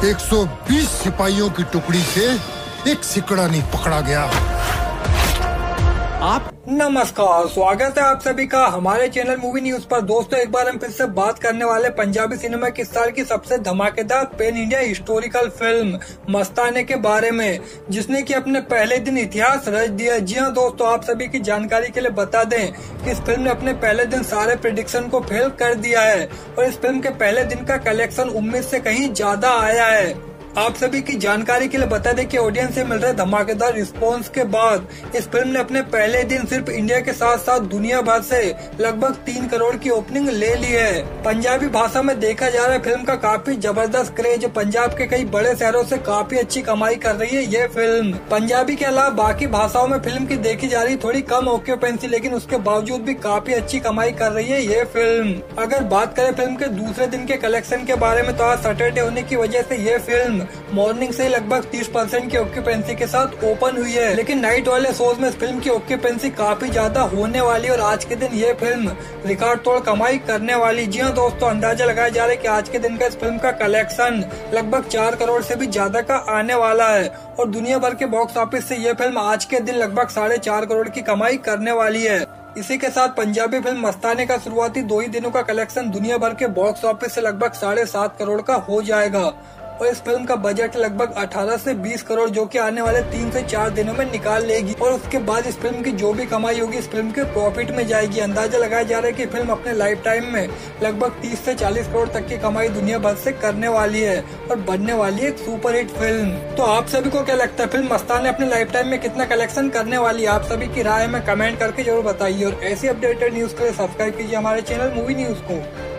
120 सिपाहियों की टुकड़ी से एक सिकड़ा नहीं पकड़ा गया। आप नमस्कार, स्वागत है आप सभी का हमारे चैनल मूवी न्यूज़ पर। दोस्तों, एक बार हम फिर से बात करने वाले पंजाबी सिनेमा की साल की सबसे धमाकेदार पेन इंडिया हिस्टोरिकल फ़िल्म, मस्ताने के बारे में, जिसने की अपने पहले दिन इतिहास रच दिया। जी हाँ दोस्तों, आप सभी की जानकारी के लिए बता दें कि इस फ़िल्म ने अपने पहले दिन सारे प्रिडिक्शन को फेल कर दिया है और इस फ़िल्म के पहले दिन का कलेक्शन उम्मीद से कहीं ज़्यादा आया है। आप सभी की जानकारी के लिए बता दें कि ऑडियंस से मिल रहे धमाकेदार रिस्पांस के बाद इस फ़िल्म ने अपने पहले दिन सिर्फ़ इंडिया के साथ साथ दुनिया भर से लगभग तीन करोड़ की ओपनिंग ले ली है। पंजाबी भाषा में देखा जा रहा है फ़िल्म का काफ़ी ज़बरदस्त क्रेज पंजाब के कई बड़े शहरों ऐसी काफ़ी अच्छी कमाई कर रही है ये फ़िल्म पंजाबी के अलावा बाकी भाषाओं में फ़िल्म की देखी जा रही थोड़ी कम ऑक्यूपेंसी लेकिन उसके बावजूद भी काफ़ी अच्छी कमाई कर रही है ये फ़िल्म अगर बात करें फ़िल्म के दूसरे दिन के कलेक्शन के बारे में तो आज सैटरडे होने की वजह से ये फ़िल्म मॉर्निंग से लगभग 30 परसेंट की ऑक्यूपेंसी के साथ ओपन हुई है। लेकिन नाइट वाले शोज़ में इस फ़िल्म की ऑक्यूपेंसी काफ़ी ज़्यादा होने वाली और आज के दिन ये फ़िल्म रिकॉर्ड तोड़ कमाई करने वाली। जी हाँ दोस्तों, अंदाज़ा लगाया जा रहा है की आज के दिन का इस फ़िल्म का कलेक्शन लगभग चार करोड़ से भी ज़्यादा का आने वाला है। और दुनिया भर के बॉक्स ऑफ़िस से ये फ़िल्म आज के दिन लगभग साढ़े चार करोड़ की कमाई करने वाली है। इसी के साथ पंजाबी फ़िल्म मस्ताने का शुरुआती दो ही दिनों का कलेक्शन दुनिया भर के बॉक्स ऑफ़िस से लगभग साढ़े सात करोड़ का हो जाएगा। और इस फ़िल्म का बजट लगभग 18 से 20 करोड़, जो कि आने वाले तीन से चार दिनों में निकाल लेगी। और उसके बाद इस फ़िल्म की जो भी कमाई होगी, इस फ़िल्म के प्रॉफिट में जाएगी। अंदाज़ा लगाया जा रहा है की फ़िल्म अपने लाइफ टाइम में लगभग तीस ऐसी चालीस करोड़ तक की कमाई दुनिया भर ऐसी करने वाली है और बनने वाली है एक सुपर हिट फ़िल्म तो आप सभी को क्या लगता है, फ़िल्म मस्तान अपने लाइफ टाइम में कितना कलेक्शन करने वाली आप सभी की राय में कमेंट करके ज़रूर बताइए। और ऐसी अपडेटेड न्यूज़ के लिए सब्सक्राइब कीजिए हमारे चैनल मूवी न्यूज़ को।